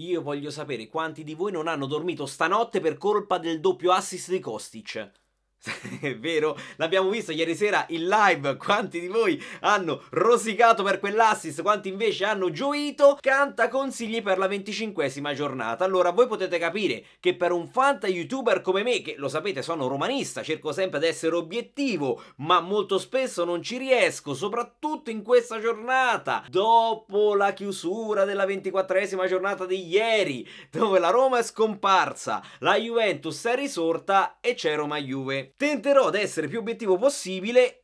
Io voglio sapere quanti di voi non hanno dormito stanotte per colpa del doppio assist di Kostic. È vero, l'abbiamo visto ieri sera in live. Quanti di voi hanno rosicato per quell'assist? Quanti invece hanno gioito? Canta consigli per la venticinquesima giornata. Allora, voi potete capire che per un fanta youtuber come me, che lo sapete, sono romanista, cerco sempre di essere obiettivo, ma molto spesso non ci riesco, soprattutto in questa giornata, dopo la chiusura della ventiquattresima giornata di ieri, dove la Roma è scomparsa, la Juventus è risorta e c'è Roma Juve tenterò ad essere più obiettivo possibile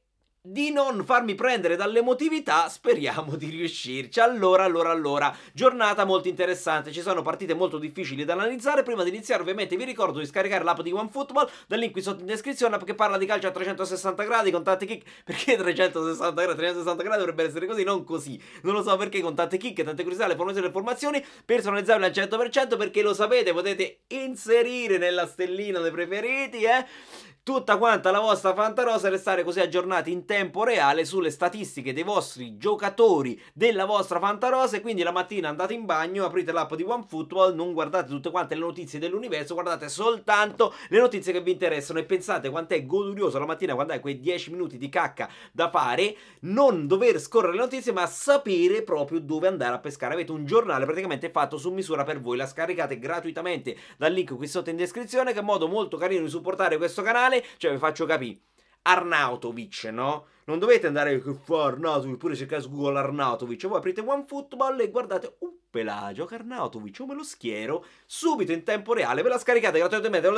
di non farmi prendere dall'emotività, speriamo di riuscirci. Allora, allora, allora, giornata molto interessante, ci sono partite molto difficili da analizzare. Prima di iniziare, ovviamente, vi ricordo di scaricare l'app di OneFootball, dal link qui sotto in descrizione, che parla di calcio a 360 gradi con tante kick. Perché 360 gradi? 360 gradi dovrebbe essere così, non così. Non lo so perché, con tante kick, tante curiosità, le informazioni e le informazioni, personalizzabili al 100%, perché lo sapete, potete inserire nella stellina dei preferiti, eh tutta quanta la vostra fantarosa e restare così aggiornati in tempo reale sulle statistiche dei vostri giocatori della vostra fantarosa e quindi la mattina andate in bagno, aprite l'app di OneFootball, non guardate tutte quante le notizie dell'universo, guardate soltanto le notizie che vi interessano e pensate quant'è godurioso la mattina quando hai quei 10 minuti di cacca da fare, non dover scorrere le notizie ma sapere proprio dove andare a pescare. Avete un giornale praticamente fatto su misura per voi, la scaricate gratuitamente dal link qui sotto in descrizione che è un modo molto carino di supportare questo canale cioè vi faccio capire. Arnautovic, no? Non dovete andare fa Arnautovic, pure cercare su Google Arnautovic. Voi aprite OneFootball e guardate un Pelagio, Arnautovic, come lo schiero, subito in tempo reale. Ve la scaricate gratuitamente,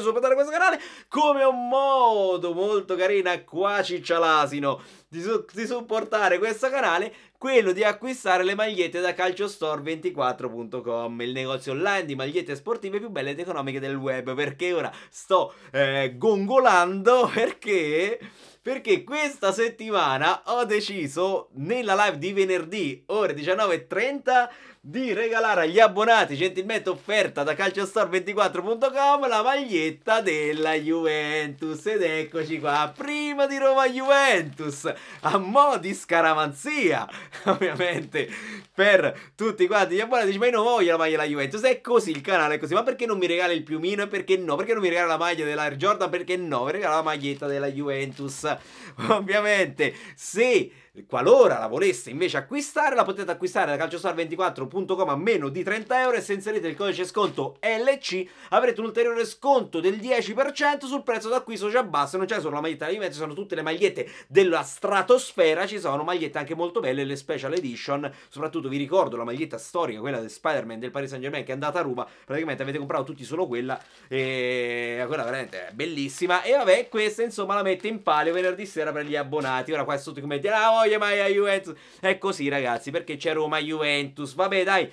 supportare questo canale, come un modo molto carino, qua ciccia l'asino, di, su- di supportare questo canale quello di acquistare le magliette da calciostore24.com, il negozio online di magliette sportive più belle ed economiche del web, perché ora sto eh, gongolando perché perché questa settimana ho deciso nella live di venerdì ore 19.30 di regalare agli abbonati gentilmente offerta da calciostore24.com la maglietta della Juventus. Ed eccoci qua prima di Roma Juventus a mo' di scaramanzia ovviamente per tutti quanti gli abbonati. Dice ma io non voglio la maglia della Juventus. È così il canale è così. Ma perché non mi regala il piumino? E perché no? Perché non mi regala la maglia dell'Air Jordan? Perché no? Mi regala la maglietta della Juventus. Ovviamente se Qualora la voleste invece acquistare, la potete acquistare da calciostar24.com a meno di 30 euro e se inserite il codice sconto LC avrete un ulteriore sconto del 10% sul prezzo d'acquisto già basso. Non c'è solo la maglietta di mezzo, sono tutte le magliette della stratosfera. Ci sono magliette anche molto belle, le special edition. Soprattutto vi ricordo la maglietta storica, quella del Spider-Man del Paris Saint Germain che è andata a ruba. Praticamente avete comprato tutti solo quella. E quella veramente è bellissima. E vabbè, questa insomma la mette in palio venerdì sera per gli abbonati. Ora qua sotto i commenti, ah, voglia mai a Juventus. È così, ragazzi, perché c'è Roma Juventus. Vabbè, dai.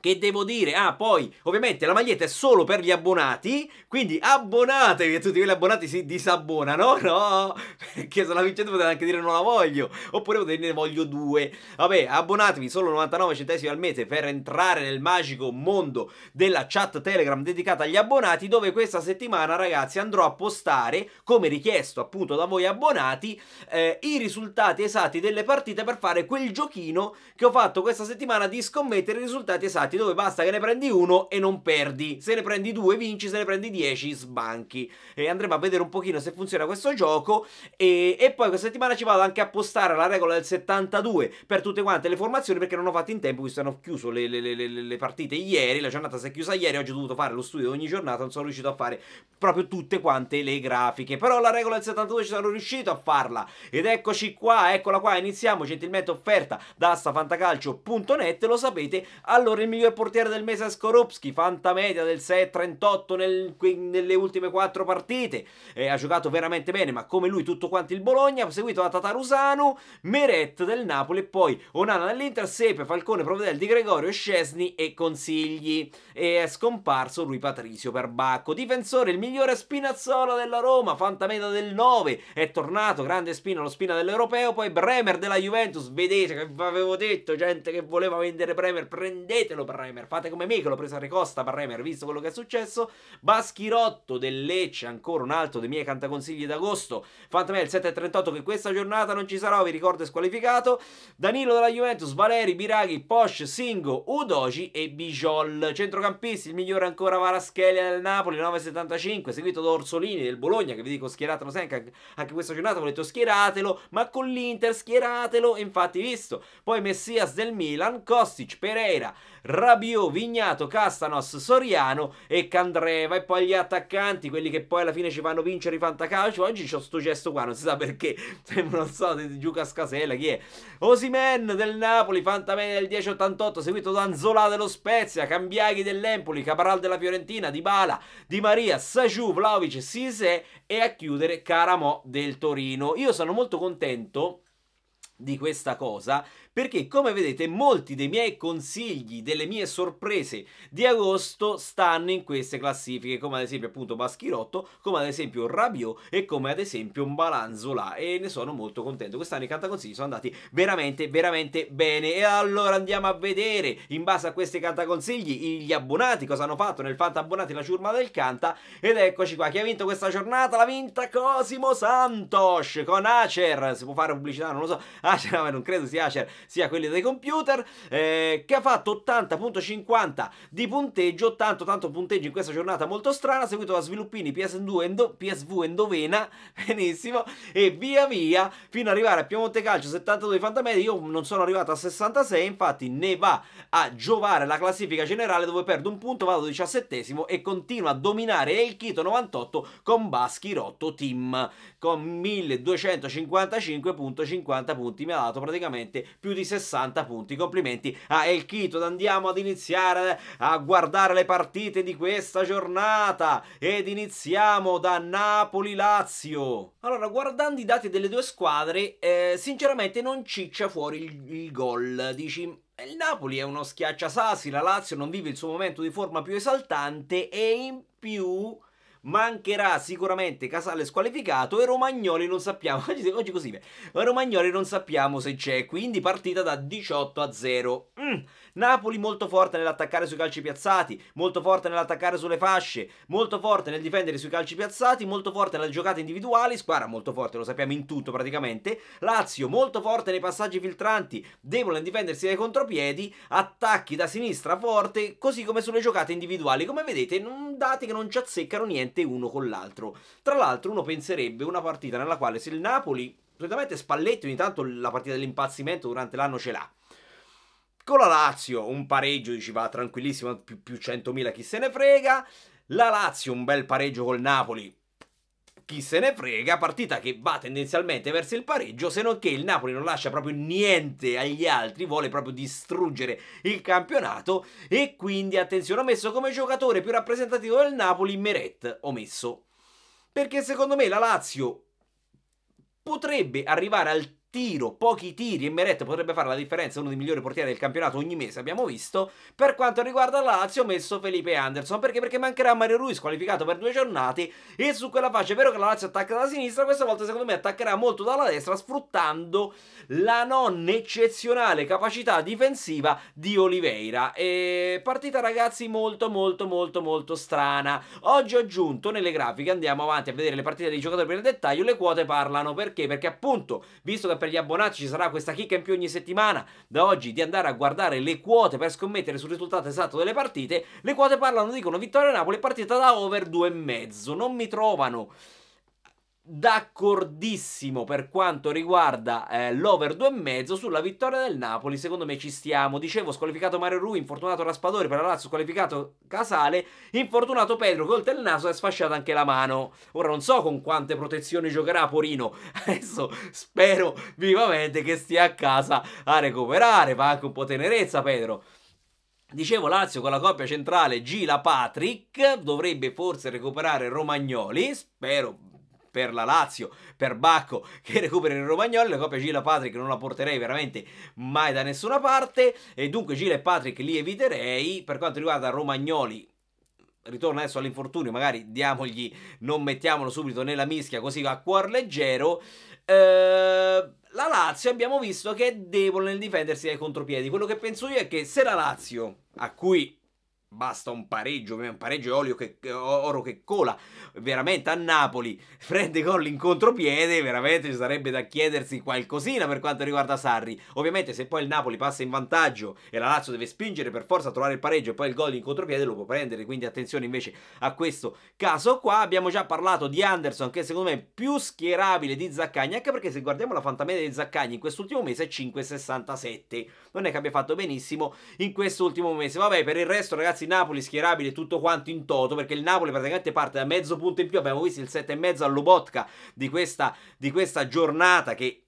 Che devo dire? Ah, poi, ovviamente la maglietta è solo per gli abbonati, quindi abbonatevi e tutti quelli abbonati si disabbonano, no? Perché se la vincete potete anche dire non la voglio, oppure potete dire ne voglio due. Vabbè, abbonatevi solo 99 centesimi al mese per entrare nel magico mondo della chat Telegram dedicata agli abbonati, dove questa settimana, ragazzi, andrò a postare, come richiesto appunto da voi abbonati, eh, i risultati esatti delle partite per fare quel giochino che ho fatto questa settimana di scommettere i risultati esatti campionati dove basta che ne prendi uno e non perdi. Se ne prendi due vinci, se ne prendi dieci sbanchi. E andremo a vedere un pochino se funziona questo gioco. E, e poi questa settimana ci vado anche a postare la regola del 72 per tutte quante le formazioni perché non ho fatto in tempo, visto che hanno chiuso le, le, le, le partite ieri, la giornata si è chiusa ieri, oggi ho dovuto fare lo studio ogni giornata, non sono riuscito a fare proprio tutte quante le grafiche. Però la regola del 72 ci sono riuscito a farla. Ed eccoci qua, eccola qua, iniziamo gentilmente offerta da astafantacalcio.net, lo sapete. Allora il mio miglior portiere del mese è Skorupski, fanta media del 6,38 nel, nelle ultime 4 partite, eh, ha giocato veramente bene, ma come lui tutto quanto il Bologna, seguito da Tatarusano, Meret del Napoli e poi Onana dell'Inter, Sepe, Falcone, Provedel di Gregorio, Scesni e Consigli. E è scomparso Rui Patrizio per Bacco, difensore, il migliore Spinazzola della Roma, fanta media del 9, è tornato, grande spina, lo spina dell'Europeo, poi Bremer della Juventus, vedete che avevo detto, gente che voleva vendere Bremer, prendetelo Bremer. Fate come me che l'ho presa a ricosta Bremer, visto quello che è successo. Baschirotto del Lecce, ancora un altro dei miei cantaconsigli d'agosto. Fantamè il 7.38 che questa giornata non ci sarà, vi ricordo è squalificato. Danilo della Juventus, Valeri, Biraghi, Posh, Singo, Udoci e Bijol. Centrocampisti, il migliore ancora Varaschelia del Napoli, 9.75, seguito da Orsolini del Bologna, che vi dico schieratelo sempre, anche questa giornata ho detto schieratelo, ma con l'Inter schieratelo, infatti visto. Poi Messias del Milan, Kostic, Pereira, Rabiot, Vignato, Castanos, Soriano e Candreva. E poi gli attaccanti, quelli che poi alla fine ci fanno vincere i fantacalcio. Oggi c'ho sto gesto qua, non si sa perché. Non so, di Giuca Scasella, chi è? Osimen del Napoli, Fantamene del 1088, seguito da Anzola dello Spezia, Cambiaghi dell'Empoli, Caparal della Fiorentina, Di Bala, Di Maria, Sajou, Vlaovic, Sise e a chiudere Caramo del Torino. Io sono molto contento di questa cosa perché come vedete molti dei miei consigli, delle mie sorprese di agosto stanno in queste classifiche, come ad esempio appunto Baschirotto, come ad esempio Rabiot e come ad esempio Balanzola e ne sono molto contento. Quest'anno i cantaconsigli sono andati veramente veramente bene. E allora andiamo a vedere in base a questi cantaconsigli gli abbonati cosa hanno fatto nel Fanta Abbonati la ciurma del Canta. Ed eccoci qua, chi ha vinto questa giornata? L'ha vinta Cosimo Santos con Acer, si può fare pubblicità, non lo so, Acer, no, non credo sia Acer, sia quelli dei computer, eh, che ha fatto 80.50 di punteggio, 80 tanto punteggio in questa giornata molto strana, seguito da Sviluppini, PS2, Endo, PSV Endovena, benissimo, e via via fino ad arrivare a Piemonte Calcio 72 fantamedi, io non sono arrivato a 66, infatti ne va a giovare la classifica generale dove perdo un punto, vado 17 e continua a dominare il Chito 98 con Baschi Rotto Team con 1255.50 punti, mi ha dato praticamente più di 60 punti. Complimenti a El Quito. Andiamo ad iniziare a guardare le partite di questa giornata ed iniziamo da Napoli-Lazio. Allora, guardando i dati delle due squadre, eh, sinceramente non ciccia fuori il, il gol. Dici, il Napoli è uno schiacciasassi, la Lazio non vive il suo momento di forma più esaltante e in più mancherà sicuramente Casale squalificato e Romagnoli non sappiamo. Oggi, oggi così Romagnoli non sappiamo se c'è quindi partita da 18 a 0 mm. Napoli molto forte nell'attaccare sui calci piazzati, molto forte nell'attaccare sulle fasce, molto forte nel difendere sui calci piazzati, molto forte nelle giocate individuali, squadra molto forte, lo sappiamo in tutto praticamente. Lazio molto forte nei passaggi filtranti, debole nel difendersi dai contropiedi, attacchi da sinistra forte, così come sulle giocate individuali. Come vedete, dati che non ci azzeccano niente uno con l'altro. Tra l'altro uno penserebbe una partita nella quale se il Napoli solitamente Spalletti ogni tanto la partita dell'impazzimento durante l'anno ce l'ha. Con la Lazio un pareggio, dici va tranquillissimo, più, più 100.000 chi se ne frega. La Lazio un bel pareggio col Napoli, chi se ne frega, partita che va tendenzialmente verso il pareggio, se non che il Napoli non lascia proprio niente agli altri, vuole proprio distruggere il campionato e quindi attenzione, ho messo come giocatore più rappresentativo del Napoli Meret, ho messo. Perché secondo me la Lazio potrebbe arrivare al tiro, pochi tiri e Meret potrebbe fare la differenza, uno dei migliori portieri del campionato ogni mese abbiamo visto. Per quanto riguarda la Lazio ho messo Felipe Anderson, perché? Perché mancherà Mario Ruiz qualificato per due giornate e su quella faccia è vero che la Lazio attacca da sinistra, questa volta secondo me attaccherà molto dalla destra sfruttando la non eccezionale capacità difensiva di Oliveira. E partita ragazzi molto molto molto molto strana. Oggi ho aggiunto nelle grafiche, andiamo avanti a vedere le partite dei giocatori per il dettaglio, le quote parlano perché? Perché appunto, visto che per gli abbonati ci sarà questa chicca in più ogni settimana da oggi di andare a guardare le quote per scommettere sul risultato esatto delle partite. Le quote parlano, dicono vittoria Napoli partita da over 2,5. Non mi trovano d'accordissimo per quanto riguarda eh, l'over 2,5 sulla vittoria del Napoli. Secondo me ci stiamo. Dicevo, squalificato Mario Rui, infortunato Raspadori per la Lazio, squalificato Casale, infortunato Pedro, colto il naso e sfasciata anche la mano. Ora non so con quante protezioni giocherà Porino. Adesso spero vivamente che stia a casa a recuperare. Fa anche un po' tenerezza Pedro. Dicevo Lazio con la coppia centrale Gila Patrick dovrebbe forse recuperare Romagnoli, spero per la Lazio, per Bacco che recupera il Romagnoli, la coppia Gila Patrick non la porterei veramente mai da nessuna parte e dunque Gila e Patrick li eviterei. Per quanto riguarda Romagnoli ritorna adesso all'infortunio, magari diamogli, non mettiamolo subito nella mischia così a cuor leggero. Eh, la Lazio abbiamo visto che è debole nel difendersi dai contropiedi. Quello che penso io è che se la Lazio, a cui Basta un pareggio, un pareggio olio che, oro che cola veramente a Napoli, prende gol in contropiede, veramente ci sarebbe da chiedersi qualcosina per quanto riguarda Sarri. Ovviamente se poi il Napoli passa in vantaggio e la Lazio deve spingere per forza a trovare il pareggio e poi il gol in contropiede lo può prendere, quindi attenzione invece a questo caso qua. Abbiamo già parlato di Anderson che secondo me è più schierabile di Zaccagni, anche perché se guardiamo la fantamedia di Zaccagni in quest'ultimo mese è 5,67. Non è che abbia fatto benissimo in quest'ultimo mese. Vabbè, per il resto ragazzi ragazzi Napoli schierabile tutto quanto in toto perché il Napoli praticamente parte da mezzo punto in più. Abbiamo visto il 7,5 all'Ubotka di questa, di questa giornata che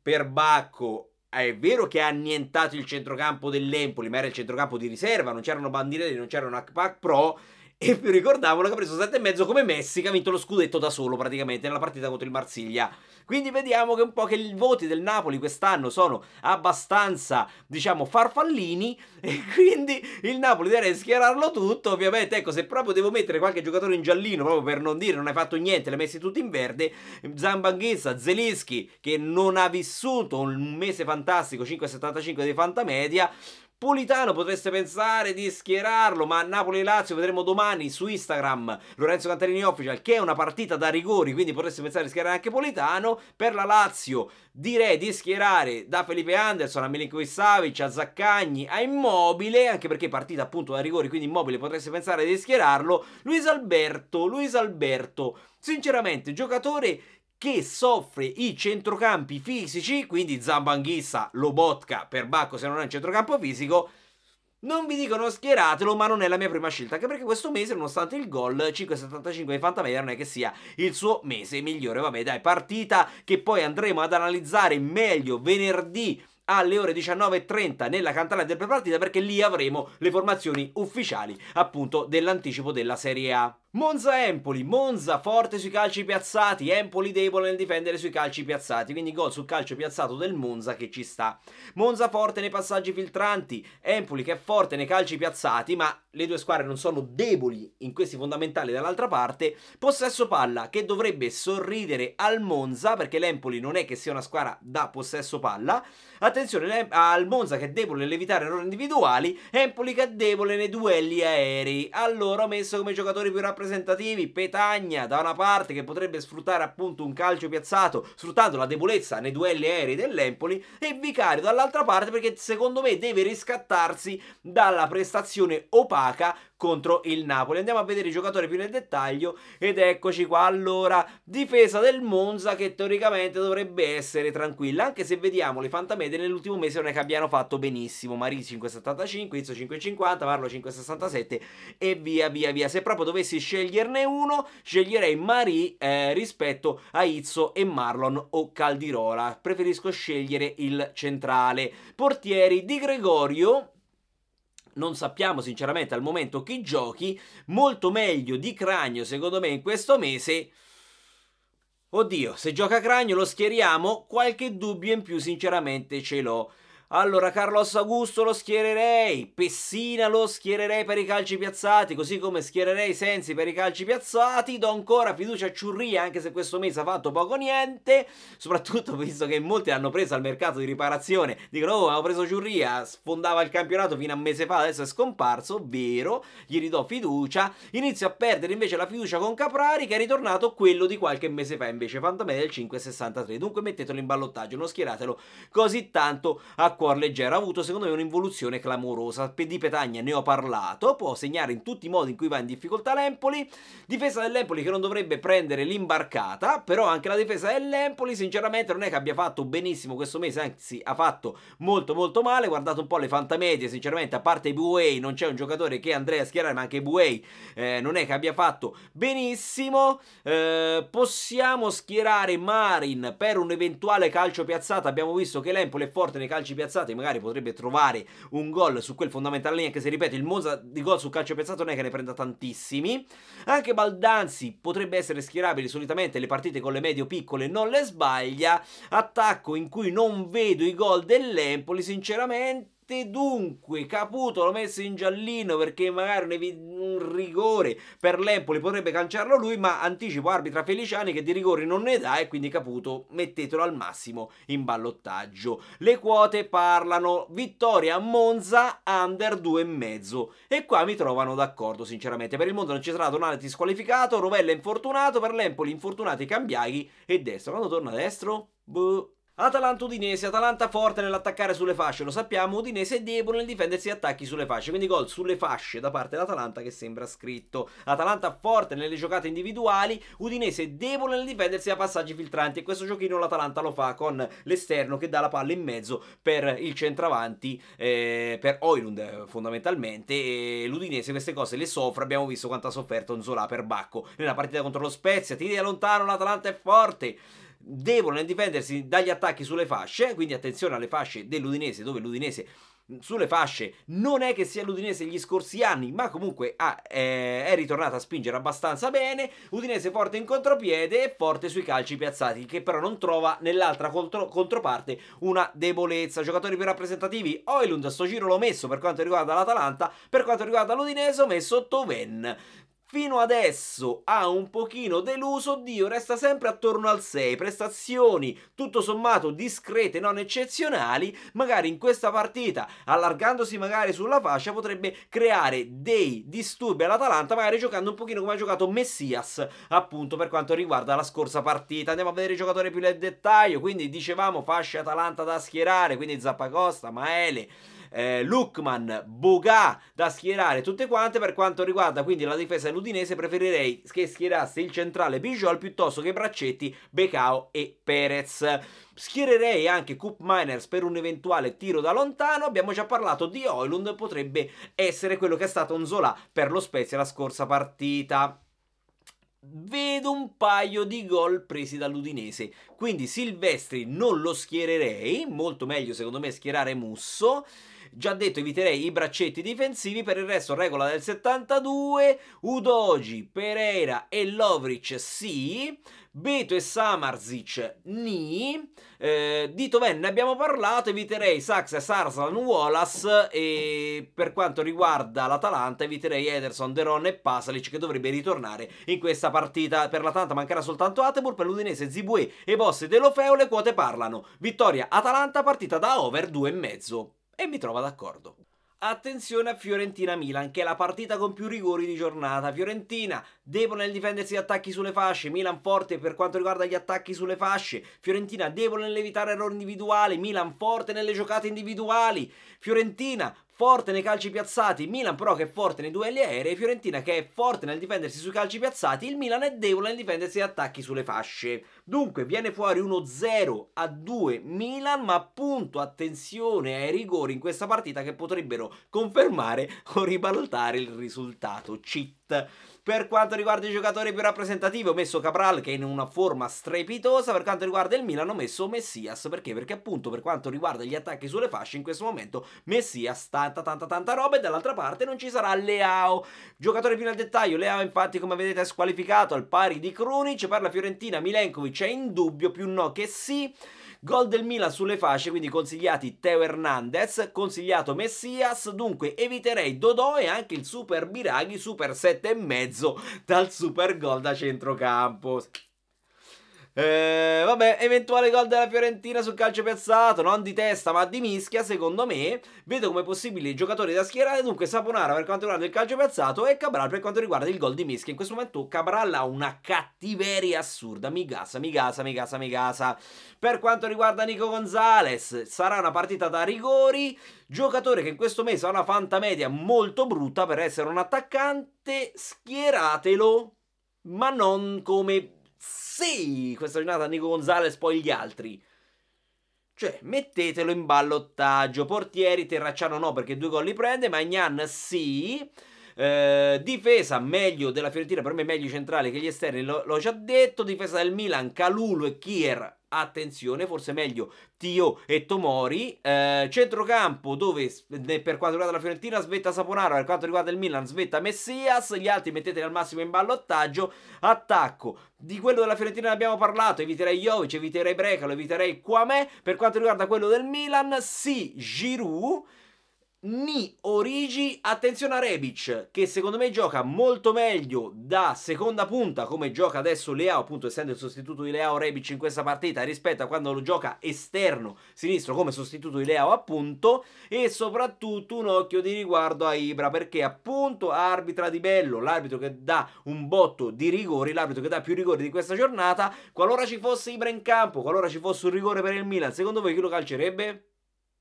per Bacco è vero che ha annientato il centrocampo dell'Empoli ma era il centrocampo di riserva non c'erano bandiere non c'erano Hackpack Pro e vi ricordavano che ha preso 7,5 come Messi che ha vinto lo scudetto da solo praticamente nella partita contro il Marsiglia quindi vediamo che un po' che i voti del Napoli quest'anno sono abbastanza, diciamo, farfallini e quindi il Napoli deve schierarlo tutto. Ovviamente, ecco, se proprio devo mettere qualche giocatore in giallino, proprio per non dire non hai fatto niente, l'hai messi tutti in verde, Zambanghezza, Zelinski, che non ha vissuto un mese fantastico, 5,75 di Fantamedia, Politano potreste pensare di schierarlo, ma Napoli-Lazio vedremo domani su Instagram Lorenzo Cantarini Official che è una partita da rigori, quindi potreste pensare di schierare anche Politano. Per la Lazio direi di schierare da Felipe Anderson a Milinkovic Savic, a Zaccagni, a Immobile, anche perché partita appunto da rigori, quindi Immobile potreste pensare di schierarlo. Luis Alberto, Luis Alberto, sinceramente giocatore che soffre i centrocampi fisici, quindi Zambanghissa, Lobotka per Bacco se non è un centrocampo fisico, non vi dicono schieratelo, ma non è la mia prima scelta, anche perché questo mese, nonostante il gol 5,75 di Fantamedia, non è che sia il suo mese migliore. Vabbè, dai, partita che poi andremo ad analizzare meglio venerdì alle ore 19.30 nella canzone del prepartita perché lì avremo le formazioni ufficiali appunto dell'anticipo della Serie A. Monza-Empoli, Monza forte sui calci piazzati, Empoli debole nel difendere sui calci piazzati, quindi gol sul calcio piazzato del Monza che ci sta. Monza forte nei passaggi filtranti, Empoli che è forte nei calci piazzati, ma le due squadre non sono deboli in questi fondamentali dall'altra parte. Possesso palla che dovrebbe sorridere al Monza, perché l'Empoli non è che sia una squadra da possesso palla. Attenzione al Monza che è debole nell'evitare errori individuali, Empoli che è debole nei duelli aerei. Allora ho messo come giocatori più rappresentativi rappresentativi, Petagna da una parte che potrebbe sfruttare appunto un calcio piazzato sfruttando la debolezza nei duelli aerei dell'Empoli e Vicario dall'altra parte perché secondo me deve riscattarsi dalla prestazione opaca contro il Napoli. Andiamo a vedere i giocatori più nel dettaglio ed eccoci qua. Allora, difesa del Monza che teoricamente dovrebbe essere tranquilla, anche se vediamo le fantamedie nell'ultimo mese non è che abbiano fatto benissimo. Mari 5,75, Izzo 5,50, Marlo 5,67 e via via via. Se proprio dovessi sceglierne uno, sceglierei Mari eh, rispetto a Izzo e Marlon o Caldirola. Preferisco scegliere il centrale. Portieri di Gregorio non sappiamo sinceramente al momento chi giochi, molto meglio di Cragno secondo me in questo mese. Oddio, se gioca Cragno lo schieriamo, qualche dubbio in più sinceramente ce l'ho. Allora Carlos Augusto lo schiererei, Pessina lo schiererei per i calci piazzati, così come schiererei Sensi per i calci piazzati, do ancora fiducia a Ciurria anche se questo mese ha fatto poco niente, soprattutto visto che molti l'hanno preso al mercato di riparazione, dicono oh avevo preso Ciurria, sfondava il campionato fino a un mese fa, adesso è scomparso, vero, gli ridò fiducia, inizio a perdere invece la fiducia con Caprari che è ritornato quello di qualche mese fa invece, Fantamedia del 5,63, dunque mettetelo in ballottaggio, non schieratelo così tanto a cuor leggero, ha avuto secondo me un'involuzione clamorosa. Di Petagna ne ho parlato, può segnare in tutti i modi in cui va in difficoltà l'Empoli. Difesa dell'Empoli che non dovrebbe prendere l'imbarcata, però anche la difesa dell'Empoli sinceramente non è che abbia fatto benissimo questo mese, anzi ha fatto molto molto male. Guardate un po' le fantamedie, sinceramente a parte Buei non c'è un giocatore che andrei a schierare, ma anche Buei eh, non è che abbia fatto benissimo. Eh, possiamo schierare Marin per un eventuale calcio piazzato, abbiamo visto che l'Empoli è forte nei calci piazzati piazzate magari potrebbe trovare un gol su quel fondamentale linea che se ripeto il Monza di gol sul calcio piazzato non è che ne prenda tantissimi. Anche Baldanzi potrebbe essere schierabile solitamente le partite con le medio piccole non le sbaglia. Attacco in cui non vedo i gol dell'Empoli sinceramente parte. Dunque, Caputo l'ho messo in giallino perché magari un, rigore per l'Empoli potrebbe cancellarlo lui, ma anticipo arbitra Feliciani che di rigori non ne dà e quindi Caputo mettetelo al massimo in ballottaggio. Le quote parlano vittoria a Monza under 2,5 e qua mi trovano d'accordo sinceramente. Per il mondo non ci sarà Donati squalificato, Rovella infortunato, per l'Empoli infortunati Cambiaghi e destro. Quando torna destro? Boh. Atalanta Udinese, Atalanta forte nell'attaccare sulle fasce, lo sappiamo, Udinese è debole nel difendersi attacchi sulle fasce, quindi gol sulle fasce da parte dell'Atalanta che sembra scritto. Atalanta forte nelle giocate individuali, Udinese debole nel difendersi a passaggi filtranti e questo giochino l'Atalanta lo fa con l'esterno che dà la palla in mezzo per il centravanti, eh, per Oilund fondamentalmente e l'Udinese queste cose le soffre, abbiamo visto quanto ha sofferto Nzola per Bacco nella partita contro lo Spezia, tiri da lontano, l'Atalanta è forte devono difendersi dagli attacchi sulle fasce, quindi attenzione alle fasce dell'Udinese, dove l'Udinese sulle fasce non è che sia l'Udinese gli scorsi anni, ma comunque ah, è, è ritornata a spingere abbastanza bene. Udinese forte in contropiede e forte sui calci piazzati, che però non trova nell'altra contro, controparte una debolezza. Giocatori più rappresentativi, Oilund, sto giro l'ho messo per quanto riguarda l'Atalanta, per quanto riguarda l'Udinese ho messo Toven fino adesso ha un pochino deluso, Dio resta sempre attorno al 6, prestazioni tutto sommato discrete, non eccezionali, magari in questa partita, allargandosi magari sulla fascia, potrebbe creare dei disturbi all'Atalanta, magari giocando un pochino come ha giocato Messias, appunto per quanto riguarda la scorsa partita. Andiamo a vedere i giocatori più nel dettaglio, quindi dicevamo fascia Atalanta da schierare, quindi Zappacosta, Maele, eh, Lukman, Boga da schierare tutte quante. Per quanto riguarda quindi la difesa dell'Udinese, preferirei che schierasse il centrale Bijol piuttosto che Braccetti, Becao e Perez. Schiererei anche Coop Miners per un eventuale tiro da lontano. Abbiamo già parlato di Oilund, potrebbe essere quello che è stato un Zola per lo Spezia la scorsa partita vedo un paio di gol presi dall'Udinese. Quindi Silvestri non lo schiererei, molto meglio secondo me schierare Musso. Già detto, eviterei i braccetti difensivi. Per il resto, regola del 72. Udogi, Pereira e Lovric sì. Beto e Samarzic ni. Eh, di Toven ne abbiamo parlato. Eviterei Saxa, Sarslan, Wallace. E per quanto riguarda l'Atalanta, eviterei Ederson, Deron e Pasalic che dovrebbe ritornare in questa partita. Per l'Atalanta mancherà soltanto Atebur. Per l'Udinese Zibue e Bossi dell'Ofeo. Le quote parlano. Vittoria Atalanta partita da over 2,5 e mi trova d'accordo. Attenzione a Fiorentina-Milan, che è la partita con più rigori di giornata. Fiorentina debole nel difendersi da attacchi sulle fasce, Milan forte per quanto riguarda gli attacchi sulle fasce, Fiorentina debole nell'evitare errori individuali, Milan forte nelle giocate individuali, Fiorentina forte nei calci piazzati, Milan però che è forte nei duelli aerei, Fiorentina che è forte nel difendersi sui calci piazzati, il Milan è debole nel difendersi da attacchi sulle fasce. Dunque viene fuori 1-0 a 2 Milan, ma appunto attenzione ai rigori in questa partita che potrebbero confermare o ribaltare il risultato. Cheat. Per quanto riguarda i giocatori più rappresentativi ho messo Cabral che è in una forma strepitosa, per quanto riguarda il Milan ho messo Messias, perché? Perché appunto per quanto riguarda gli attacchi sulle fasce in questo momento Messias tanta tanta tanta roba e dall'altra parte non ci sarà Leao. Giocatore più nel dettaglio, Leao infatti come vedete è squalificato al pari di Krunic, per la Fiorentina Milenkovic è in dubbio, più no che sì. Gol del Milan sulle fasce, quindi consigliati Teo Hernandez, consigliato Messias, dunque eviterei Dodò e anche il Super Biraghi, Super 7,5 dal Super Gol da centrocampo. Eh, vabbè, eventuale gol della Fiorentina sul calcio piazzato, non di testa ma di mischia, secondo me. Vedo come possibili giocatori da schierare, dunque Saponara per quanto riguarda il calcio piazzato e Cabral per quanto riguarda il gol di mischia. In questo momento Cabral ha una cattiveria assurda, mi gasa, mi gasa, mi gasa, mi gasa. Per quanto riguarda Nico Gonzalez, sarà una partita da rigori, giocatore che in questo mese ha una fantamedia molto brutta per essere un attaccante, schieratelo, ma non come sì, questa giornata Nico Gonzalez, poi gli altri. Cioè, mettetelo in ballottaggio. Portieri, Terracciano no, perché due gol li prende. Magnan sì. Eh, difesa meglio della Fiorentina, per me meglio centrale che gli esterni, l'ho già detto. Difesa del Milan, Calulu e Kier attenzione, forse meglio Tio e Tomori. Eh, centrocampo dove per quanto riguarda la Fiorentina svetta Saponaro, per quanto riguarda il Milan svetta Messias, gli altri metteteli al massimo in ballottaggio. Attacco, di quello della Fiorentina ne abbiamo parlato, eviterei Jovic, eviterei Brecalo, eviterei Quamè. Per quanto riguarda quello del Milan, sì, Giroud. Ni Origi, attenzione a Rebic, che secondo me gioca molto meglio da seconda punta come gioca adesso Leao, appunto essendo il sostituto di Leao Rebic in questa partita rispetto a quando lo gioca esterno sinistro come sostituto di Leao appunto e soprattutto un occhio di riguardo a Ibra perché appunto arbitra di bello, l'arbitro che dà un botto di rigori, l'arbitro che dà più rigori di questa giornata, qualora ci fosse Ibra in campo, qualora ci fosse un rigore per il Milan, secondo voi chi lo calcerebbe?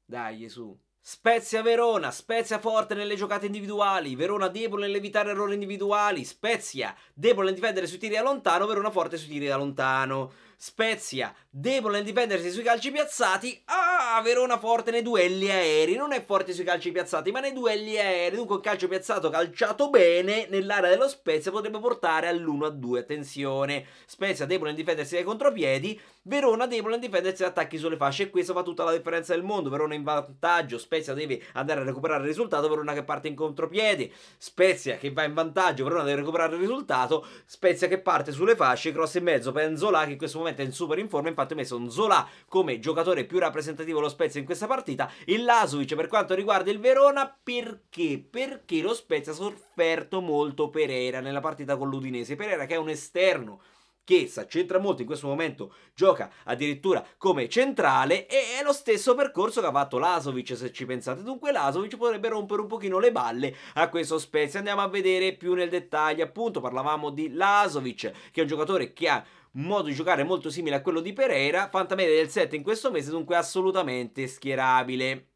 Dai, su. Spezia Verona, Spezia forte nelle giocate individuali, Verona debole nell'evitare errori individuali, Spezia debole nel difendere sui tiri da lontano, Verona forte sui tiri da lontano. Spezia debole nel difendersi sui calci piazzati. Ah, Verona forte nei duelli aerei. Non è forte sui calci piazzati, ma nei duelli aerei. Dunque, un calcio piazzato calciato bene nell'area dello Spezia potrebbe portare all'1-2. Attenzione, Spezia debole nel difendersi dai contropiedi. Verona debole nel difendersi da attacchi sulle fasce. E questo fa tutta la differenza del mondo. Verona in vantaggio. Spezia deve andare a recuperare il risultato. Verona che parte in contropiedi. Spezia che va in vantaggio. Verona deve recuperare il risultato. Spezia che parte sulle fasce. Cross in mezzo. Penzola che in questo momento sicuramente in super in forma. Infatti, ho messo un Zola come giocatore più rappresentativo dello Spezia in questa partita. Il Lasovic per quanto riguarda il Verona, perché? Perché lo Spezia ha sofferto molto Pereira nella partita con l'Udinese. Pereira che è un esterno che si accentra molto in questo momento, gioca addirittura come centrale e è lo stesso percorso che ha fatto Lasovic se ci pensate. Dunque Lasovic potrebbe rompere un pochino le balle a questo Spezia. Andiamo a vedere più nel dettaglio, appunto parlavamo di Lasovic che è un giocatore che ha un modo di giocare molto simile a quello di Pereira, fantamedia del 7 in questo mese, dunque assolutamente schierabile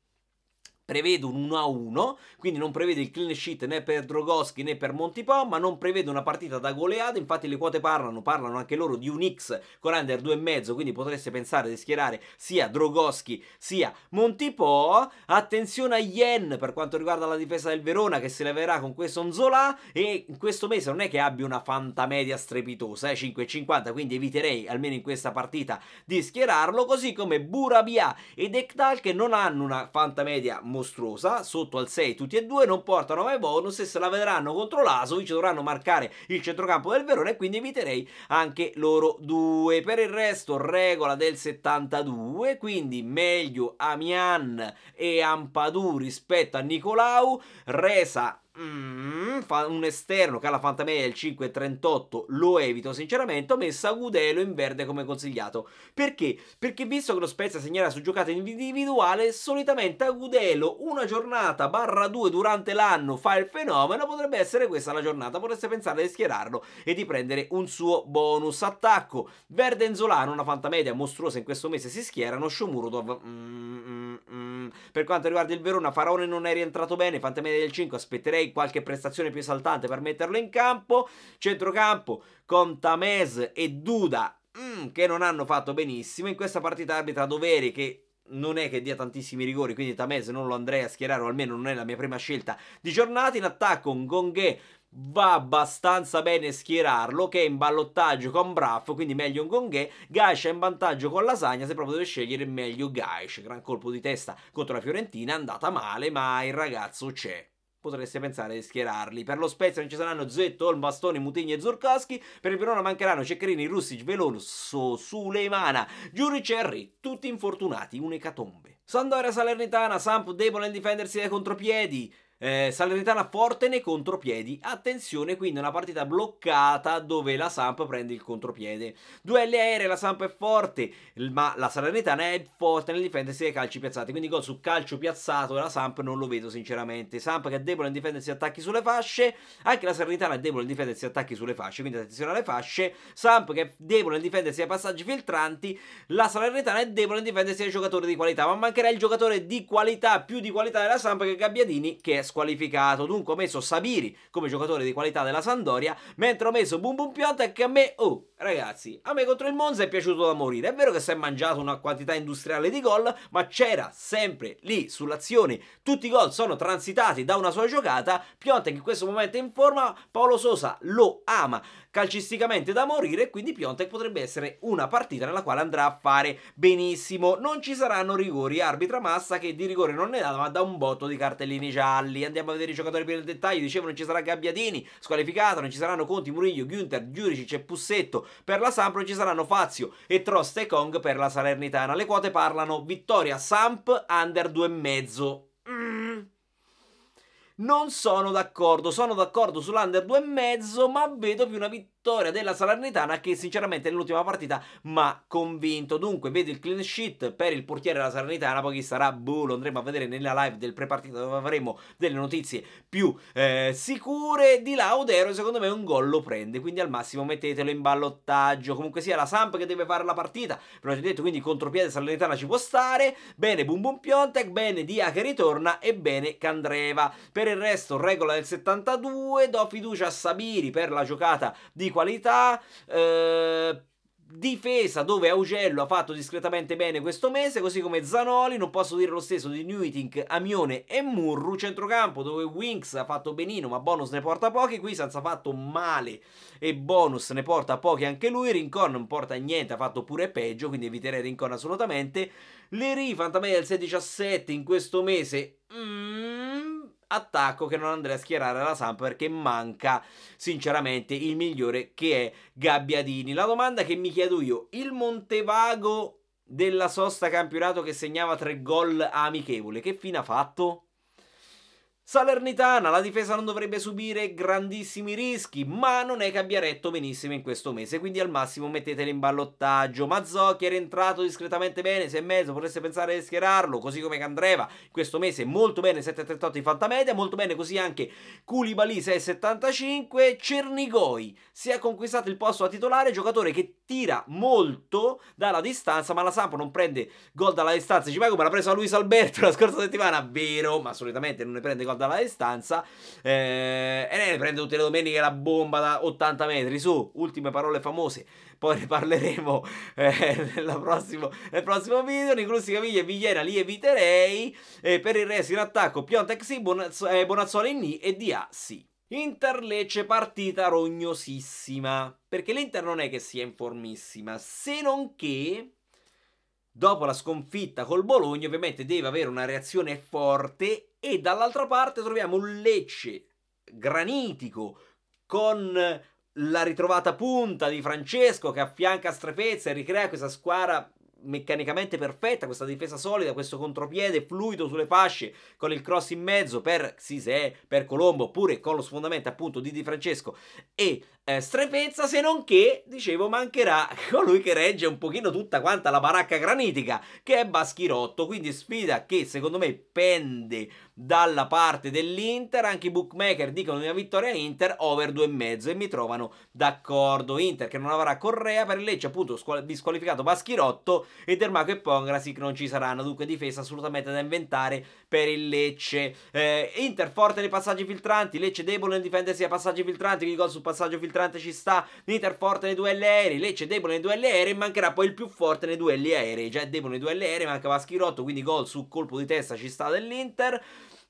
prevedo un 1-1, quindi non prevede il clean sheet né per Drogoschi né per Montipò, ma non prevede una partita da goleata, infatti le quote parlano, parlano anche loro di un X con under 2,5, quindi potreste pensare di schierare sia Drogoschi sia Montipò. Attenzione a Yen per quanto riguarda la difesa del Verona che si leverà con questo Onzola e in questo mese non è che abbia una fantamedia strepitosa, eh, 5,50, quindi eviterei almeno in questa partita di schierarlo, così come Burabia ed Ekdal che non hanno una fantamedia mostruosa, sotto al 6 tutti e due, non portano mai bonus e se la vedranno contro l'Asovic dovranno marcare il centrocampo del Verona e quindi eviterei anche loro due. Per il resto regola del 72, quindi meglio Amian e Ampadu rispetto a Nicolau, resa Mm, un esterno che ha la fantamedia del 5,38 lo evito sinceramente ho messo Agudelo in verde come consigliato perché? perché visto che lo Spezia segnerà su giocata individuale solitamente Agudelo una giornata barra due durante l'anno fa il fenomeno potrebbe essere questa la giornata potreste pensare di schierarlo e di prendere un suo bonus attacco verde Enzolano una fantamedia mostruosa in questo mese si schierano Shomurodov mm, mm, mm. per quanto riguarda il Verona Faraone non è rientrato bene fantamedia del 5 aspetterei direi qualche prestazione più esaltante per metterlo in campo. Centrocampo con Tamez e Duda mm, che non hanno fatto benissimo. In questa partita arbitra Doveri che non è che dia tantissimi rigori, quindi Tamez non lo andrei a schierare, o almeno non è la mia prima scelta di giornata. In attacco un Gonghe va abbastanza bene schierarlo che è in ballottaggio con Braff quindi meglio un Gonghe Gaish è in vantaggio con Lasagna se proprio deve scegliere meglio Gaish gran colpo di testa contro la Fiorentina è andata male ma il ragazzo c'è potreste pensare di schierarli. Per lo Spezia non ci saranno Zetto, Bastoni, Mutigni e Zurkowski. Per il Verona mancheranno Ceccherini, Russic, Veloso, Suleimana, Giuric e. Tutti infortunati, un'ecatombe. Sandoria Salernitana, Samp debole nel difendersi dai contropiedi. Eh, Salernitana forte nei contropiedi. Attenzione, quindi una partita bloccata dove la Samp prende il contropiede. Duelli aerei, la Samp è forte, ma la Salernitana è forte nel difendersi dai calci piazzati. Quindi gol su calcio piazzato la Samp non lo vedo sinceramente. Samp che è debole nel difendersi attacchi sulle fasce. Anche la Salernitana è debole nel difendersi attacchi sulle fasce, quindi attenzione alle fasce. Samp che è debole nel difendersi ai passaggi filtranti. La Salernitana è debole nel difendersi ai giocatori di qualità, ma mancherà il giocatore di qualità, più di qualità della Samp che Gabbiadini, che è squalificato. Dunque ho messo Sabiri come giocatore di qualità della Sandoria, mentre ho messo Bum Bum Piontek che a me, oh, ragazzi, a me contro il Monza è piaciuto da morire. È vero che si è mangiato una quantità industriale di gol, ma c'era sempre lì sull'azione. Tutti i gol sono transitati da una sua giocata. Piontek in questo momento è in forma, Paolo Sosa lo ama calcisticamente da morire, quindi Piontek potrebbe essere una partita nella quale andrà a fare benissimo. Non ci saranno rigori, arbitra Massa che di rigore non ne dà, ma da un botto di cartellini gialli. Andiamo a vedere i giocatori più nel dettaglio, dicevo non ci sarà Gabbiadini, squalificato, non ci saranno Conti, Muriglio, Günther, Giuricic e Pussetto per la Samp, non ci saranno Fazio e Trost e Kong per la Salernitana. Le quote parlano vittoria Samp under 2,5. Mm non sono d'accordo. Sono d'accordo sull'under 2,5, ma vedo più una vittoria della Salernitana che sinceramente nell'ultima partita mi ha convinto. Dunque, vedo il clean sheet per il portiere della Salernitana, poi chi sarà Bull, lo andremo a vedere nella live del pre-partita dove avremo delle notizie più eh, sicure. Di là Odero secondo me un gol lo prende, quindi al massimo mettetelo in ballottaggio. Comunque sia la Samp che deve fare la partita, ve l'ho detto, quindi contropiede Salernitana ci può stare. Bene Bum Bum Piontek, bene Dia che ritorna e bene Candreva. Per il resto regola del 72, do fiducia a Sabiri per la giocata di qualità. Eh, difesa dove Augello ha fatto discretamente bene questo mese, così come Zanoli, non posso dire lo stesso di Newitink, Amione e Murru, centrocampo dove Winks ha fatto benino ma Bonus ne porta pochi, qui Sanz ha fatto male e Bonus ne porta pochi anche lui, Rincon non porta niente, ha fatto pure peggio, quindi eviterei Rincon assolutamente, Leri, Fantamedia del 6-17 in questo mese, mm, attacco che non andrei a schierare alla Samp perché manca sinceramente il migliore che è Gabbiadini. La domanda che mi chiedo io, il Montevago della sosta campionato che segnava tre gol amichevole, che fine ha fatto? Salernitana, la difesa non dovrebbe subire grandissimi rischi, ma non è che abbia retto benissimo in questo mese, quindi al massimo mettetele in ballottaggio. Mazzocchi era entrato discretamente bene, 6,5, potreste pensare di schierarlo, così come Candreva, in questo mese molto bene 7,38 di fantamedia, molto bene così anche Koulibaly 6,75, Cernigoi si è conquistato il posto a titolare, giocatore che tira molto dalla distanza, ma la Sampo non prende gol dalla distanza, ci pago, me l'ha presa Luis Alberto la scorsa settimana, vero, ma solitamente non ne prende gol dalla distanza eh, e ne prende tutte le domeniche la bomba da 80 metri. Su ultime parole famose poi ne parleremo eh, prossimo, nel prossimo video. Nicolusi Caviglia e Vigliera li eviterei. Eh, per il resto in attacco Piontek sì, Bonazzo, eh, Ni e Dia sì. Inter-Lecce partita rognosissima perché l'Inter non è che sia in formissima se non che dopo la sconfitta col Bologna ovviamente deve avere una reazione forte e dall'altra parte troviamo un Lecce granitico con la ritrovata punta di Francesco che affianca Strefezza e ricrea questa squadra meccanicamente perfetta, questa difesa solida, questo contropiede fluido sulle fasce con il cross in mezzo per Sisè, per Colombo, oppure con lo sfondamento appunto di Di Francesco e eh, Strefezza, se non che, dicevo, mancherà colui che regge un pochino tutta quanta la baracca granitica, che è Baschirotto, quindi sfida che secondo me pende dalla parte dell'Inter, anche i bookmaker dicono una vittoria Inter over 2,5 e mi trovano d'accordo, Inter che non avrà Correa per il Lecce appunto disqualificato Baschirotto e Dermaco e Pongrasic non ci saranno, dunque difesa assolutamente da inventare per il Lecce, eh, Inter forte nei passaggi filtranti, Lecce debole nel difendersi a passaggi filtranti, il gol sul passaggio filtrante ci sta, Inter forte nei duelli aerei, Lecce debole nei duelli aerei, mancherà poi il più forte nei duelli aerei, già è debole nei duelli aerei, manca Vaschirotto, quindi gol su colpo di testa ci sta dell'Inter,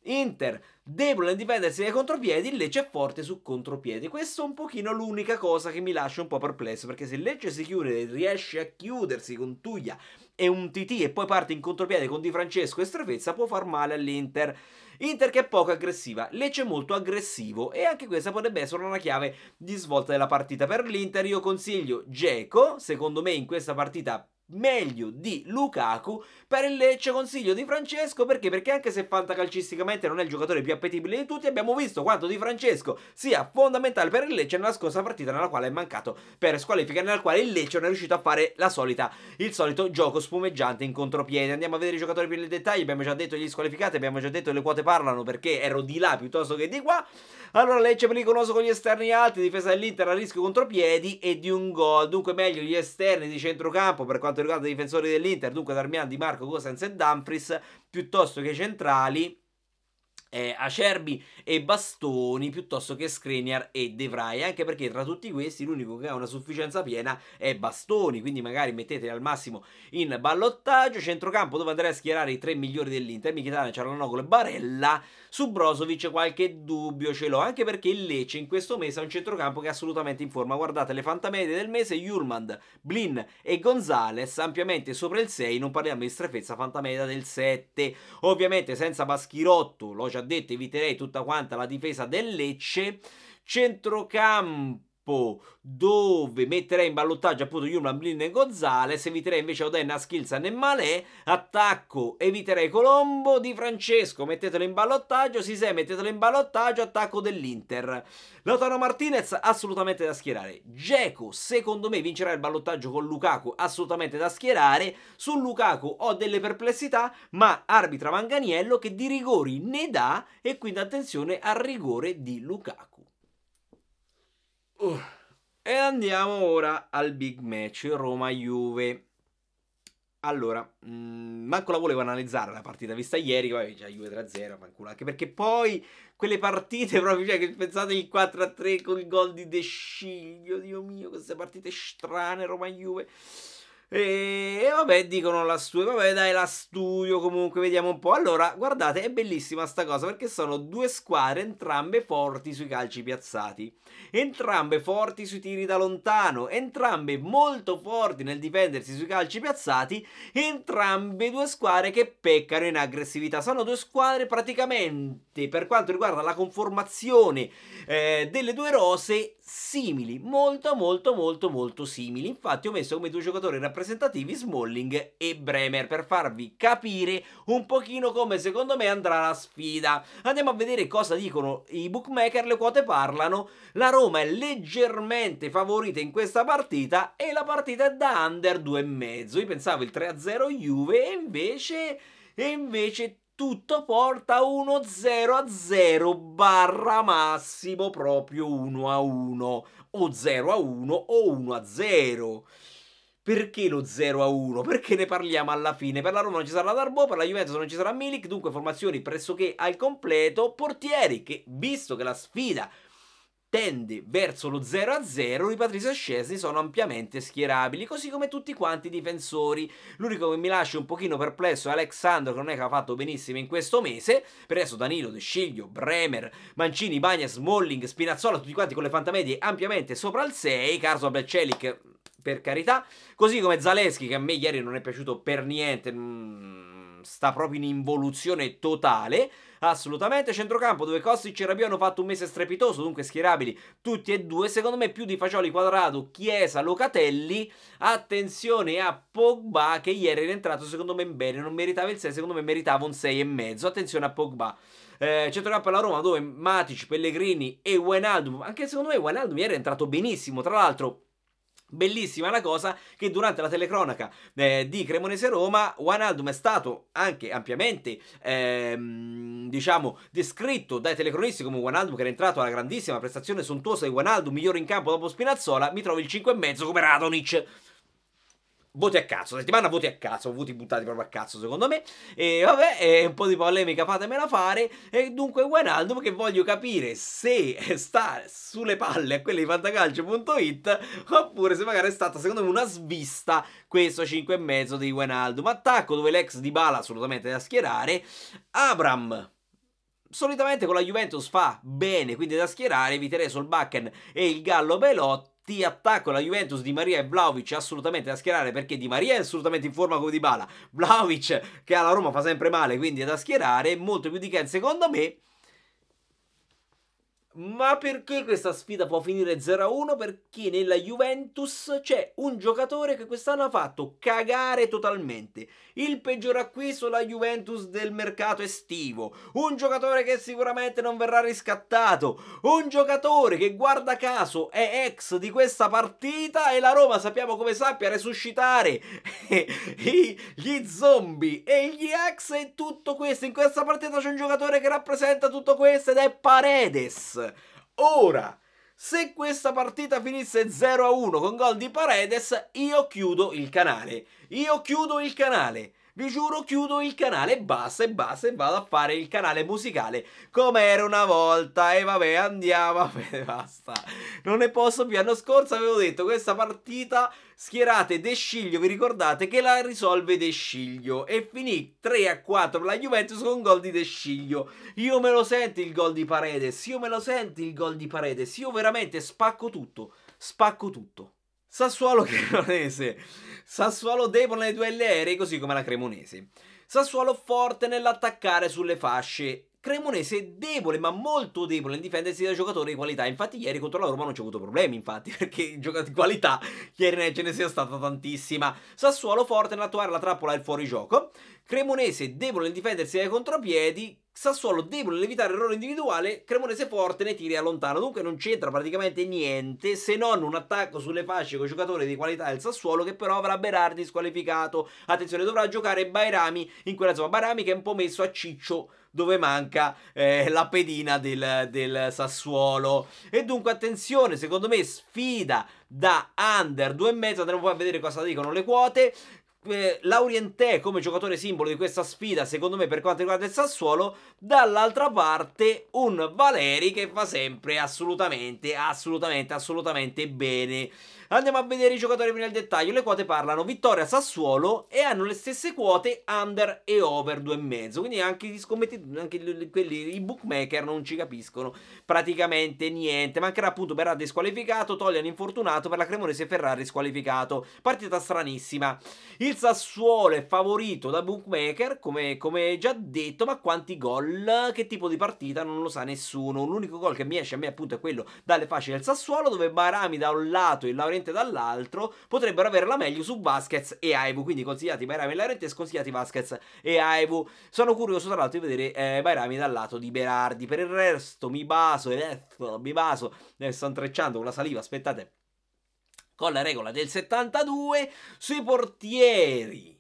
Inter debole nel difendersi dai contropiedi, Lecce è forte su contropiedi. Questo è un pochino l'unica cosa che mi lascia un po' perplesso, perché se Lecce si chiude, riesce a chiudersi con Tuglia e un TT e poi parte in contropiede con Di Francesco e Strefezza, può far male all'Inter. Inter che è poco aggressiva, Lecce molto aggressivo e anche questa potrebbe essere una chiave di svolta della partita per l'Inter. Io consiglio Geco, secondo me in questa partita meglio di Lukaku. Per il Lecce consiglio di Francesco perché? Perché anche se fantacalcisticamente non è il giocatore più appetibile di tutti, abbiamo visto quanto di Francesco sia fondamentale per il Lecce nella scorsa partita nella quale è mancato per squalifica, nella quale il Lecce non è riuscito a fare la solita, il solito gioco spumeggiante in contropiede. Andiamo a vedere i giocatori più nel dettaglio, abbiamo già detto gli squalificati, abbiamo già detto le quote parlano perché ero di là piuttosto che di qua. Allora Lecce pericoloso con gli esterni alti, difesa dell'Inter a rischio contropiedi e di un gol, dunque meglio gli esterni di centrocampo per quanto riguarda i difensori dell'Inter, dunque Darmian, Di Marco, Gosens e Dumfries, piuttosto che centrali eh, Acerbi e Bastoni piuttosto che Skriniar e De Vrij anche perché tra tutti questi l'unico che ha una sufficienza piena è Bastoni quindi magari metteteli al massimo in ballottaggio. Centrocampo dove andrei a schierare i tre migliori dell'Inter Mkhitaryan, Cialanoglu e Barella. Su Brozovic qualche dubbio ce l'ho anche perché il Lecce in questo mese ha un centrocampo che è assolutamente in forma. Guardate le fantamedie del mese Julmand, Blin e Gonzales ampiamente sopra il 6 non parliamo di strefezza fantamedia del 7 ovviamente senza Baschirotto l'ho già detto eviterei tutta quanta la difesa del Lecce. Centrocampo dove metterei in ballottaggio appunto Yulman Blin e Gonzales, eviterei invece Odenna, Skilsan e Malè, attacco eviterei Colombo, Di Francesco mettetelo in ballottaggio, Sisè mettetelo in ballottaggio, attacco dell'Inter. Lautaro Martinez assolutamente da schierare, Geco secondo me vincerà il ballottaggio con Lukaku assolutamente da schierare, su Lukaku ho delle perplessità ma arbitra Manganiello che di rigori ne dà e quindi attenzione al rigore di Lukaku. Uh. E andiamo ora al big match Roma-Juve. Allora, mh, mm, manco la volevo analizzare la partita vista ieri, poi già Juve 3-0, fanculo, anche perché poi quelle partite proprio, cioè che pensate il 4-3 con il gol di De Sciglio, Dio mio, queste partite strane Roma-Juve. E, e, vabbè, dicono la studio. Vabbè, dai, la studio. Comunque, vediamo un po'. Allora, guardate, è bellissima sta cosa perché sono due squadre, entrambe forti sui calci piazzati. Entrambe forti sui tiri da lontano. Entrambe molto forti nel difendersi sui calci piazzati. Entrambe due squadre che peccano in aggressività. Sono due squadre praticamente, per quanto riguarda la conformazione eh, delle due rose, simili. Molto, molto, molto, molto simili. Infatti, ho messo come due giocatori rappresentati rappresentativi Smalling e Bremer per farvi capire un pochino come secondo me andrà la sfida. Andiamo a vedere cosa dicono i bookmaker, le quote parlano. La Roma è leggermente favorita in questa partita e la partita è da under 2,5. Io pensavo il 3-0 Juve e invece e invece tutto porta 1-0 0 barra massimo proprio 1 1 o 0 1 o 1 0. Perché lo 0 a 1? Perché ne parliamo alla fine? Per la Roma non ci sarà Darbo, per la Juventus non ci sarà Milik, dunque formazioni pressoché al completo, portieri che, visto che la sfida tende verso lo 0 a 0, i Patrizio Scesni sono ampiamente schierabili, così come tutti quanti i difensori. L'unico che mi lascia un pochino perplesso è Alexandro, che non è che ha fatto benissimo in questo mese. Per adesso Danilo, De Sciglio, Bremer, Mancini, Bagna, Smalling, Spinazzola, tutti quanti con le fantamedie ampiamente sopra il 6. Carso Belcelic per carità. Così come Zaleschi, che a me ieri non è piaciuto per niente, mm, sta proprio in involuzione totale. Assolutamente, centrocampo dove Kostic e Rabiot hanno fatto un mese strepitoso, dunque schierabili tutti e due. Secondo me più di Fagioli Quadrado, Chiesa, Locatelli. Attenzione a Pogba che ieri era entrato secondo me bene, non meritava il 6, secondo me meritava un 6,5. Attenzione a Pogba. Eh, centrocampo alla Roma dove Matic, Pellegrini e Wijnaldum, anche secondo me Wijnaldum ieri è entrato benissimo, tra l'altro Bellissima la cosa che durante la telecronaca eh, di Cremonese Roma Wijnaldum è stato anche ampiamente ehm, diciamo descritto dai telecronisti come Wijnaldum che era entrato alla grandissima prestazione sontuosa di Wijnaldum migliore in campo dopo Spinazzola mi trovo il 5,5 come Radonic voti a cazzo, settimana voti a cazzo, voti buttati proprio a cazzo secondo me. E vabbè, è un po' di polemica fatemela fare. E dunque Wijnaldum che voglio capire se sta sulle palle a quelli di fantacalcio.it oppure se magari è stata secondo me una svista questo 5,5 di Wijnaldum. Attacco dove l'ex di Bala assolutamente da schierare. Abram solitamente con la Juventus fa bene, quindi da schierare, eviterei Solbakken e il Gallo Belotti ti attacco la Juventus di Maria e Vlaovic assolutamente da schierare perché Di Maria è assolutamente in forma come Di Bala. Vlaovic che alla Roma fa sempre male quindi è da schierare molto più di Ken secondo me ma perché questa sfida può finire 0-1? Perché nella Juventus c'è un giocatore che quest'anno ha fatto cagare totalmente. Il peggior acquisto la Juventus del mercato estivo. Un giocatore che sicuramente non verrà riscattato. Un giocatore che guarda caso è ex di questa partita e la Roma sappiamo come sappia resuscitare gli zombie e gli ex e tutto questo. In questa partita c'è un giocatore che rappresenta tutto questo ed è Paredes. Ora, se questa partita finisse 0-1 con gol di Paredes, io chiudo il canale. Io chiudo il canale. Vi giuro, chiudo il canale, basta e basta e vado a fare il canale musicale come era una volta. E vabbè, andiamo, basta. Non ne posso più. L'anno scorso avevo detto questa partita schierate De Sciglio, vi ricordate che la risolve De Sciglio e finì 3 a 4 per la Juventus con gol di De Sciglio. Io me lo sento il gol di Paredes, io me lo sento il gol di Paredes, io veramente spacco tutto, spacco tutto. Sassuolo Cremonese. Sassuolo debole nei duelli aerei, così come la Cremonese. Sassuolo forte nell'attaccare sulle fasce Cremonese debole, ma molto debole nel difendersi da giocatori di qualità. Infatti, ieri contro la Roma non c'è avuto problemi. Infatti, perché in di qualità ieri ce ne sia stata tantissima. Sassuolo forte nell'attuare la trappola del fuorigioco. Cremonese debole nel difendersi dai contropiedi. Sassuolo debole nell'evitare errore individuale, Cremonese forte nei tiri a lontano. Dunque non c'entra praticamente niente se non un attacco sulle fasce con i giocatori di qualità del Sassuolo che però avrà Berardi squalificato. Attenzione, dovrà giocare Bairami in quella zona. Bairami che è un po' messo a ciccio dove manca eh, la pedina del, del Sassuolo. E dunque attenzione, secondo me sfida da under 2,5. Andremo poi a vedere cosa dicono le quote eh, Laurientè come giocatore simbolo di questa sfida, secondo me, per quanto riguarda il Sassuolo. Dall'altra parte, un Valeri che fa sempre assolutamente, assolutamente, assolutamente bene. Andiamo a vedere i giocatori nel dettaglio. Le quote parlano vittoria Sassuolo e hanno le stesse quote under e over 2,5. Quindi anche gli scommettiti, anche quelli, i bookmaker non ci capiscono praticamente niente. Mancherà appunto Berardi squalificato, Toglian infortunato per la Cremonese Ferrari squalificato. Partita stranissima. Il Sassuolo è favorito da bookmaker, come, come già detto, ma quanti gol? Che tipo di partita? Non lo sa nessuno. L'unico gol che mi esce a me appunto è quello dalle fasce del Sassuolo, dove Barami da un lato e il Laurenti dall'altro potrebbero avere la meglio su Vasquez e Aivu. Quindi consigliati Bairami e Laurenti e sconsigliati Vasquez e Aivu. Sono curioso tra l'altro di vedere eh, Bairami dal lato di Berardi. Per il resto mi baso, eh, mi baso, eh, sto intrecciando con la saliva, aspettate con la regola del 72 sui portieri.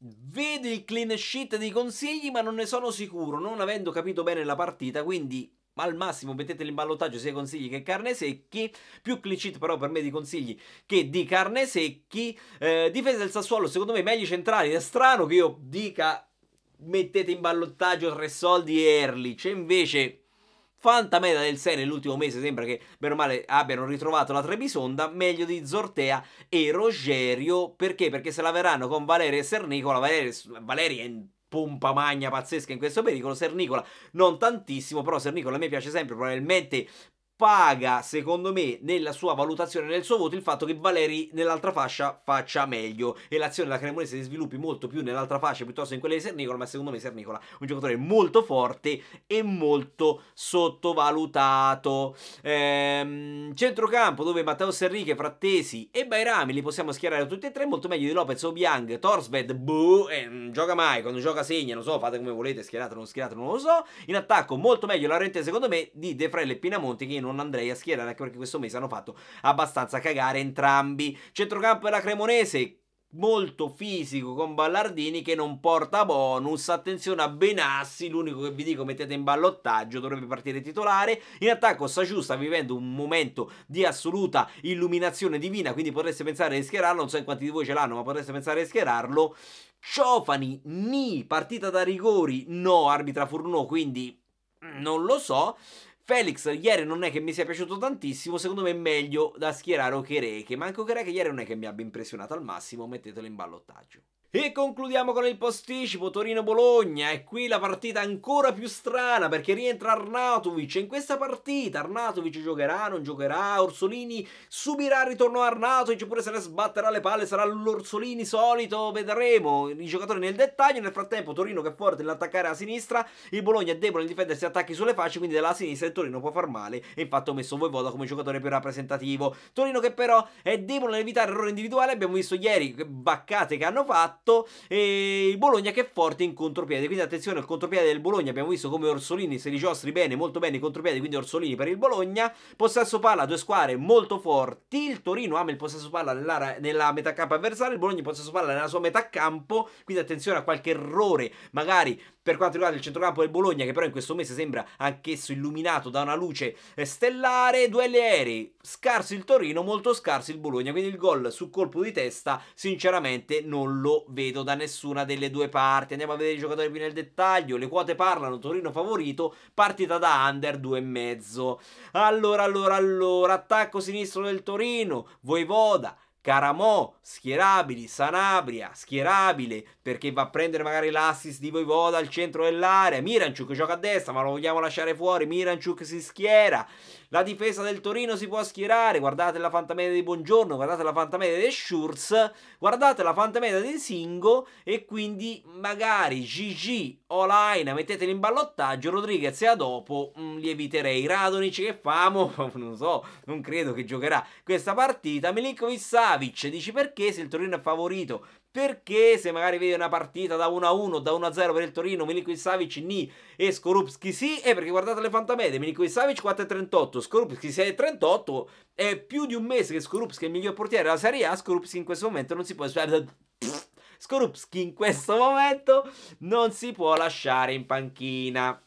Vedo il clean sheet dei consigli, ma non ne sono sicuro, non avendo capito bene la partita, quindi al massimo mettete in ballottaggio sia consigli che carne secchi, più sheet però per me di consigli che di carne secchi. Eh, difesa del Sassuolo, secondo me meglio centrali, è strano che io dica mettete in ballottaggio tre soldi e Erlich, invece Fantameta del 6 nell'ultimo mese sembra che bene o male abbiano ritrovato la Trebisonda meglio di Zortea e Rogerio perché? Perché se la verranno con Valeria e Sernicola Valeria, è pompa magna pazzesca in questo pericolo Sernicola non tantissimo però Sernicola a me piace sempre probabilmente paga, secondo me, nella sua valutazione, nel suo voto, il fatto che Valeri nell'altra fascia faccia meglio e l'azione della Cremonese si sviluppi molto più nell'altra fascia piuttosto che in quella di Sernicola, ma secondo me Sernicola è un giocatore molto forte e molto sottovalutato. Ehm, centrocampo dove Matteo Serriche, Frattesi e Bairami li possiamo schierare tutti e tre, molto meglio di Lopez, Obiang, Torsved, Buh, eh, non gioca mai, quando gioca segna, non so, fate come volete, schierate o non schierate, non lo so. In attacco molto meglio la rente secondo me di De Frelle e Pinamonti che io non andrei a schierare anche perché questo mese hanno fatto abbastanza cagare entrambi. Centrocampo della Cremonese molto fisico con Ballardini che non porta bonus. Attenzione a Benassi, l'unico che vi dico mettete in ballottaggio, dovrebbe partire titolare. In attacco Sagiù sta vivendo un momento di assoluta illuminazione divina, quindi potreste pensare di schierarlo, non so in quanti di voi ce l'hanno, ma potreste pensare di schierarlo. Ciofani, Ni, partita da rigori, no, arbitra Furno, quindi non lo so. Felix ieri non è che mi sia piaciuto tantissimo, secondo me è meglio da schierare Okereke, ma anche Okereke ieri non è che mi abbia impressionato al massimo, mettetelo in ballottaggio. E concludiamo con il posticipo Torino-Bologna e qui la partita ancora più strana perché rientra Arnautovic. E in questa partita Arnautovic giocherà, non giocherà, Orsolini subirà il ritorno a Arnautovic oppure se ne sbatterà le palle, sarà l'Orsolini solito, vedremo. I giocatori nel dettaglio, nel frattempo Torino che è forte nell'attaccare a sinistra, il Bologna è debole nel difendersi attacchi sulle facce, quindi dalla sinistra il Torino può far male. E infatti ho messo Voivoda come giocatore più rappresentativo. Torino che però è debole nell'evitare errori individuali, abbiamo visto ieri che baccate che hanno fatto fatto e il Bologna che è forte in contropiede. Quindi attenzione al contropiede del Bologna abbiamo visto come Orsolini se li giostri bene molto bene i contropiedi quindi Orsolini per il Bologna. Possesso palla due squadre molto forti. Il Torino ama il possesso palla nella metà campo avversaria il Bologna possesso palla nella sua metà campo. Quindi attenzione a qualche errore magari per quanto riguarda il centrocampo del Bologna che però in questo mese sembra anch'esso illuminato da una luce stellare. Duelli aerei scarsi il Torino molto scarsi il Bologna. Quindi il gol su colpo di testa sinceramente non lo vedo da nessuna delle due parti. Andiamo a vedere i giocatori più nel dettaglio. Le quote parlano Torino favorito partita da under 2,5 allora allora allora attacco sinistro del Torino Voivoda Caramò, schierabili, Sanabria, schierabile, perché va a prendere magari l'assist di Voivoda al centro dell'area, Miranchuk gioca a destra, ma lo vogliamo lasciare fuori, Miranchuk si schiera, la difesa del Torino si può schierare, guardate la fantamedia di Buongiorno, guardate la fantamedia di Schurz, guardate la fantamedia di Singo e quindi magari GG o Laina metteteli in ballottaggio, Rodriguez e a dopo mh, mm, li eviterei, Radonic che famo, non so, non credo che giocherà questa partita, Milinkovic Savic, dici perché? Se il Torino è favorito? Perché se magari vedi una partita da 1 a 1, da 1 a 0 per il Torino, Milinkovic Savic ni e Skorupski sì, e perché guardate le fantamede, Milinkovic Savic 4,38, Skorupski 6,38, è più di un mese che Skorupski è il miglior portiere della Serie A, Skorupski in questo momento non si può... Skorupski in questo momento non si può lasciare in panchina.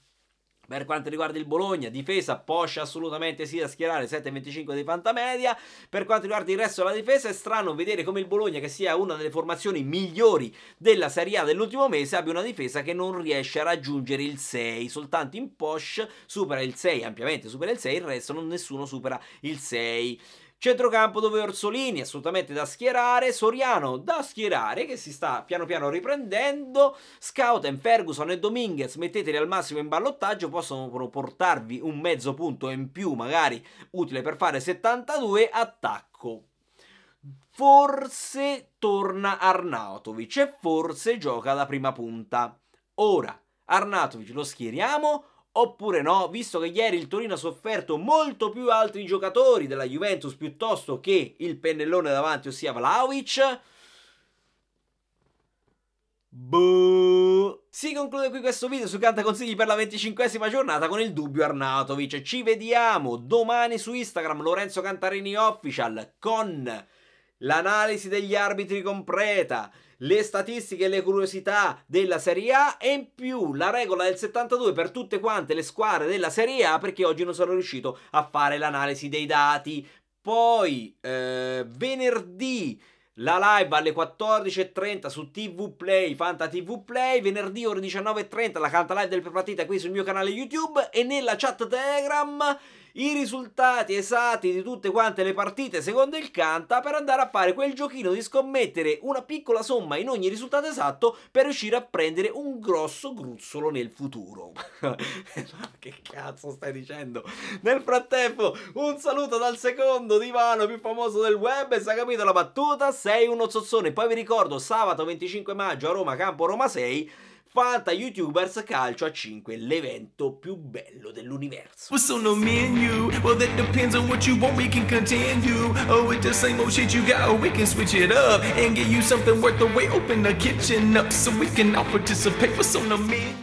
Per quanto riguarda il Bologna, difesa, Poscia assolutamente sì da schierare 7,25 di fantamedia. Per quanto riguarda il resto della difesa, è strano vedere come il Bologna, che sia una delle formazioni migliori della Serie A dell'ultimo mese, abbia una difesa che non riesce a raggiungere il 6. Soltanto in Posh supera il 6, ampiamente supera il 6, il resto non nessuno supera il 6. Centrocampo dove Orsolini assolutamente da schierare, Soriano da schierare che si sta piano piano riprendendo, Scouten, Ferguson e Dominguez metteteli al massimo in ballottaggio, possono portarvi un mezzo punto in più magari utile per fare 72, attacco. Forse torna Arnautovic e forse gioca da prima punta. Ora, Arnautovic lo schieriamo Oppure no, visto che ieri il Torino ha sofferto molto più altri giocatori della Juventus piuttosto che il pennellone davanti, ossia Vlaovic. Boh. Si conclude qui questo video su Canta Consigli per la 25esima giornata con il dubbio Arnautovic. Ci vediamo domani su Instagram Lorenzo Cantarini Official con l'analisi degli arbitri completa le statistiche e le curiosità della Serie A e in più la regola del 72 per tutte quante le squadre della Serie A perché oggi non sono riuscito a fare l'analisi dei dati. Poi eh, venerdì la live alle 14.30 su TV Play, Fanta TV Play, venerdì ore 19.30 la canta live del partita qui sul mio canale YouTube e nella chat Telegram i risultati esatti di tutte quante le partite secondo il Canta per andare a fare quel giochino di scommettere una piccola somma in ogni risultato esatto per riuscire a prendere un grosso gruzzolo nel futuro. che cazzo stai dicendo? Nel frattempo, un saluto dal secondo divano più famoso del web se hai capito la battuta, sei uno zozzone. Poi vi ricordo, sabato 25 maggio a Roma, campo Roma 6 Fanta YouTubers Calcio a 5, l'evento più bello dell'universo. What's on the menu? Well, that depends on what you want, we can continue. Oh, it's the same old shit you got, or we can switch it up and get you something worth the wait. Open the kitchen up so we can all participate. What's on the menu?